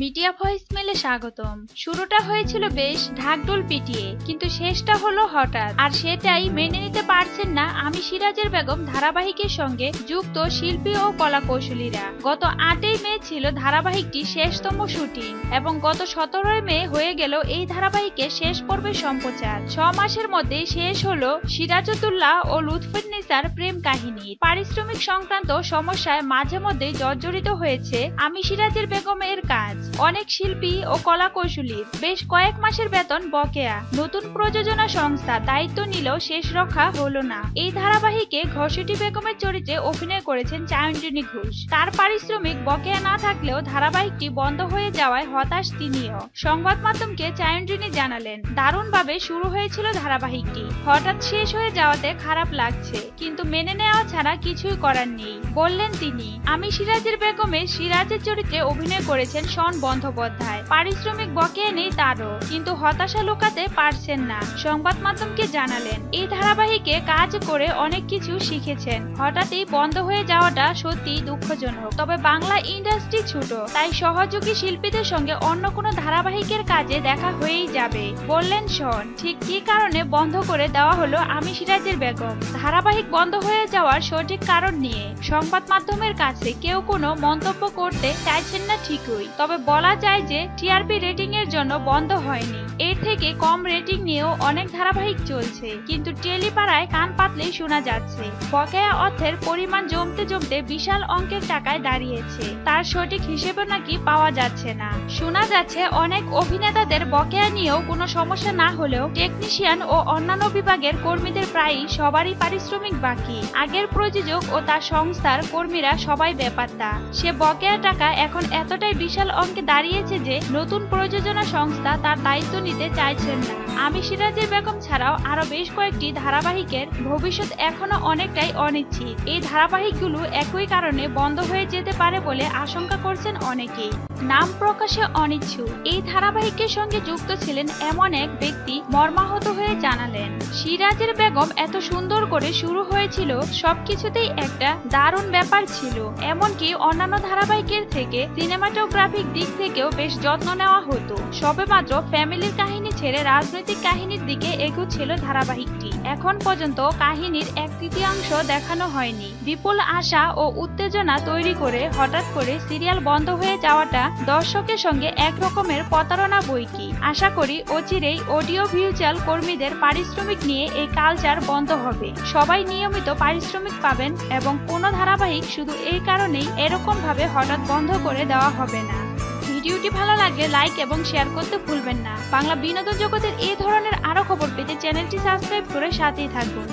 Media voice মেলে স্বাগতম। শুরুটা হয়েছিল বেশ ঢাকঢোল পিটিয়ে, কিন্তু শেষটা হলো হঠাৎ। আর সেটাই মেনে নিতে পারছেন না আমি সিরাজের বেগম ধারাবাহিকের সঙ্গে যুক্ত শিল্পী ও কলা কৌশলীরা গত আটই মে ছিল ধারাবাহিকটি শেষতম শুটিং এবং গত সতেরোই মে হয়ে গেল এই ধারাবাহিকের শেষ পর্বের সম্প্রচার। ছ মাসের মধ্যে শেষ হলো সিরাজতুল্লাহ ও লুৎফুন্নিসার প্রেম কাহিনী। পারিশ্রমিক সংক্রান্ত সমস্যায় মাঝে মধ্যে জর্জরিত হয়েছে আমি সিরাজের বেগমের কাজ। অনেক শিল্পী ও কলা কৌশলীর বেশ কয়েক মাসের বেতন বকেয়া। নতুন প্রযোজনা সংস্থা দায়িত্ব নিলেও শেষ রক্ষা হলো না। এই ধারাবাহিকে ঘষটি বেগমের চরিত্রে অভিনয় করেছেন চায়ন্টিনী ঘোষ। তার পারিশ্রমিক বকেয়া না থাকলেও ধারাবাহিকটি বন্ধ হয়ে যাওয়ায় হতাশ তিনিও। সংবাদ মাধ্যমকে চায়ন্টিনী জানালেন, দারুণভাবে শুরু হয়েছিল ধারাবাহিকটি। হঠাৎ শেষ হয়ে যাওয়াতে খারাপ লাগছে, কিন্তু মেনে নেওয়া ছাড়া কিছুই করার নেই। বললেন তিনি, আমি সিরাজের বেগমের সিরাজের চরিত্রে অভিনয় করেছেন শন বন্দ্যোপাধ্যায়। পারিশ্রমিক বকেয়া নেই তারও, কিন্তু হতাশা লুকাতে পারছেন না। সংবাদ মাধ্যমকে জানালেন, এই ধারাবাহিকে কাজ করে অনেক কিছু শিখেছেন। হঠাৎই বন্ধ হয়ে যাওয়াটা সত্যি দুঃখজনক। তবে বাংলা ইন্ডাস্ট্রি ছোট, তাই সহযোগী শিল্পীদের সঙ্গে অন্য কোনো ধারাবাহিকের কাজে দেখা হয়েই যাবে, বললেন শন ঠিক কি কারণে বন্ধ করে দেওয়া হলো আমি সিরাজের বেগম? ধারাবাহিক বন্ধ হয়ে যাওয়ার সঠিক কারণ নিয়ে সংবাদ মাধ্যমের কাছে কেউ কোনো মন্তব্য করতে চাইছেন না ঠিকই, তবে বলা যায় যে টিআরপি রেটিং এর জন্য বন্ধ হয়নি। এর থেকে কম রেটিং নিয়েও অনেক ধারাবাহিক চলছে, কিন্তু টেলিপাড়ায় কান পাতলেই শোনা যাচ্ছে। বকেয়া অর্থের পরিমাণ জমতে জমতে বিশাল অঙ্কের টাকায় দাঁড়িয়েছে। তার সঠিক হিসেবে নাকি পাওয়া যাচ্ছে না। শোনা যাচ্ছে অনেক অভিনেতাদের বকেয়া নিয়েও কোনো সমস্যা না হলেও টেকনিশিয়ান ও অন্যান্য বিভাগের কর্মীদের প্রায়ই সবারই পারিশ্রমিক বাকি। আগের প্রযোজক ও তার সংস্থার কর্মীরা সবাই ব্যাপারটা সে বকেয়া টাকা এখন এতটাই বিশাল অঙ্কে দাঁড়িয়েছে যে নতুন প্রযোজনা সংস্থা তার দায়িত্ব নিতে চাইছেন না। আমি সিরাজের বেগম ছাড়াও আরও বেশ কয়েকটি ধারাবাহিকের ভবিষ্যৎ এখনও অনেকটাই অনিশ্চিত। এই ধারাবাহিকগুলো একই কারণে বন্ধ হয়ে যেতে পারে বলে আশঙ্কা করছেন অনেকেই। নাম প্রকাশে অনিচ্ছুক। এই ধারাবাহিকের সঙ্গে যুক্ত ছিলেন এমন এক ব্যক্তি মর্মাহত হয়ে জানালেন, সিরাজের বেগম এত সুন্দর করে শুরু হয়েছিল, সবকিছুতেই একটা দারুণ ব্যাপার ছিল। এমনকি অন্যান্য ধারাবাহিকের থেকে সিনেমাটোগ্রাফিক দিক থেকেও বেশ যত্ন নেওয়া হতো। সবেমাত্র ফ্যামিলির কাহিনী ছেড়ে রাজনৈতিক কাহিনীর দিকে এগুচ্ছিল ধারাবাহিকটি। এখন পর্যন্ত কাহিনীর এক তৃতীয়াংশ দেখানো হয়নি। বিপুল আশা ও উত্তেজনা তৈরি করে হঠাৎ করে সিরিয়াল বন্ধ হয়ে যাওয়াটা দর্শকের সঙ্গে এক রকমের প্রতারণা বই কি আশা করি অচিরেই অডিও ভিউচাল কর্মীদের পারিশ্রমিক নিয়ে এই কালচার বন্ধ হবে। সবাই নিয়মিত পারিশ্রমিক পাবেন এবং কোনো ধারাবাহিক শুধু এই কারণেই এরকম ভাবে হঠাৎ বন্ধ করে দেওয়া হবে না। ভিডিওটি ভালো লাগলে লাইক এবং শেয়ার করতে ভুলবেন না। বাংলা বিনোদন জগতের এই ধরনের আরও খবর পেতে চ্যানেলটি সাবস্ক্রাইব করে সাথেই থাকুন।